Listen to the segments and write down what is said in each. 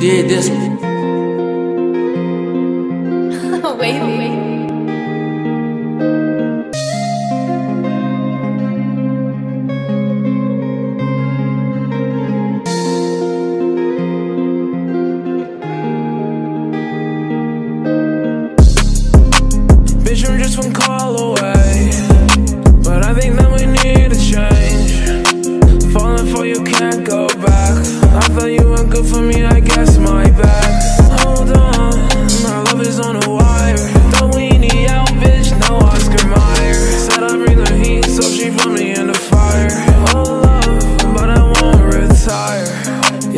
did this one. wait, wait. Bitch, I'm just one call away. But I think that we need a change. Falling for you, can't go back. I thought you were good for me,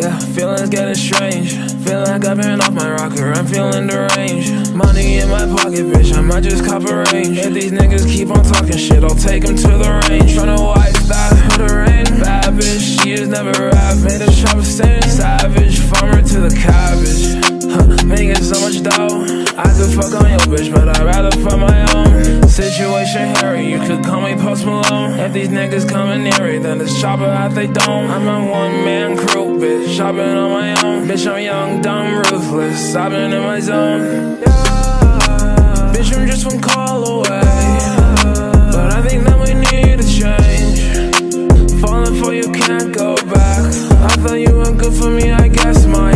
Yeah, feelings getting strange. Feel like I've been off my rocker, I'm feeling deranged. Money in my pocket, bitch, I might just cop a range. If these niggas keep on talking shit, I'll take them to the range. Tryna wipe that for the rain. Bad bitch, she is never rap. Made a chopper stand savage, farmer to the cabbage. Huh, making so much dough. I could fuck on your bitch, but I'd rather fuck my own. Harry, you could call me Post Malone If these niggas coming near it, then it's chopper out they don't. I'm a one-man crew, bitch, shopping on my own Bitch, I'm young, dumb, ruthless, I've been in my zone yeah. Bitch, I'm just one call away yeah. But I think that we need a change Falling for you can't go back I thought you were good for me, I guess my